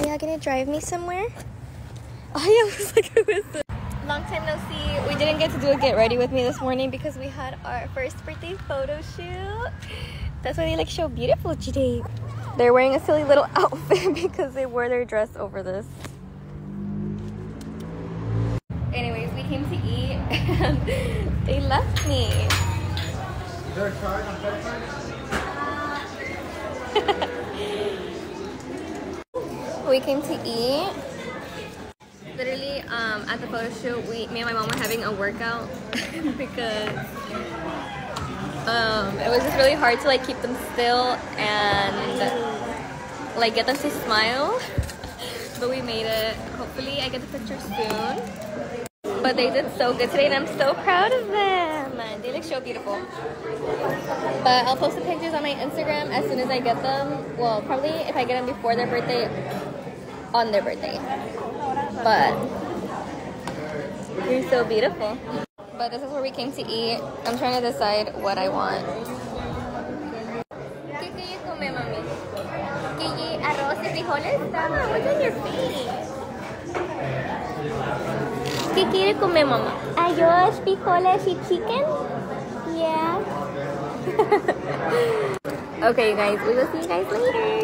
Are y'all gonna drive me somewhere? Oh yeah, I was like, who is this? Long time no see. We didn't get to do a get ready with me this morning because we had our first birthday photo shoot. That's why they look so beautiful today. They're wearing a silly little outfit because they wore their dress over this. Anyways, we came to eat and they left me. Is there a card on credit? We came to eat. Literally, um, at the photo shoot, we, me and my mom were having a workout because um, it was just really hard to like keep them still and like get them to smile. but we made it. Hopefully, I get the picture soon. But they did so good today, and I'm so proud of them. They look so beautiful. But I'll post the pictures on my Instagram as soon as I get them. Well, probably if I get them before their birthday, on their birthday. But you're so beautiful. But this is where we came to eat. I'm trying to decide what I want. ¿Qué quiere comer, mami? ¿Quiere arroz y frijoles? Mama, what's on your face? ¿Qué quiere comer, mamá? Ah, frijoles y chicken? Yeah. okay, you guys. We will see you guys later.